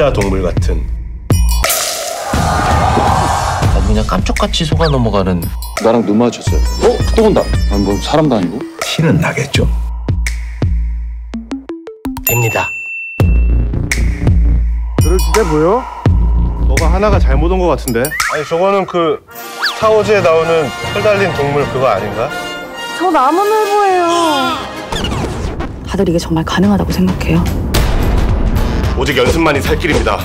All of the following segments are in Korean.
진짜 동물 같은 아주 그냥 깜짝같이 속아 넘어가는 나랑 눈 마주쳤어요. 어? 또 온다. 아니 뭐 사람도 아니고. 티는 나겠죠. 됩니다. 그럴듯해 보여? 뭐가 하나가 잘못 온 것 같은데 아니 저거는 그 스타워즈에 나오는 털 달린 동물 그거 아닌가? 저 나무 늘보예요. 다들 이게 정말 가능하다고 생각해요? 오직 연습만이 살 길입니다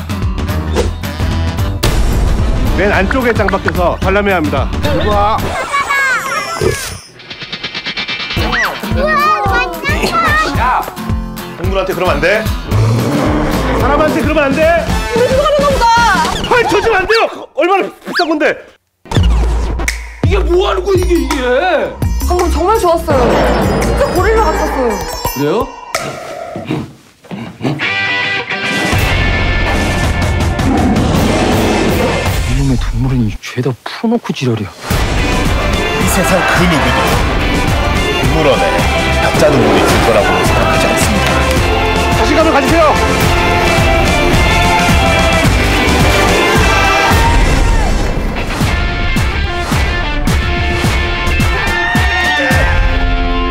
맨 안쪽에 짱 박혀서 관람해야 합니다 우와 동물한테 그러면 안 돼? 사람한테 그러면 안 돼? 우리 하는 거보다 헐 쳐주면 안 돼요 얼마나 비싼 건데 이게 뭐 하는 거야 이게 이게 방금 정말 좋았어요. 진짜 고릴라 같았어요. 그래요? 이놈의 동물은 죄다 풀어놓고 지랄이야 이 세상 그 누구도 동물원에 가짜 동물이 있을 거라고 생각하지 않습니다. 자신감을 가지세요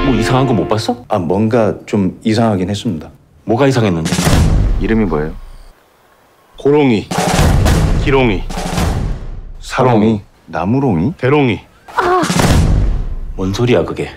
뭐 이상한 거 못 봤어? 아 뭔가 좀 이상하긴 했습니다. 뭐가 이상했는데? 이름이 뭐예요? 고롱이 기롱이 사롱이, 나무롱이. 대롱이 뭔 소리야 그게?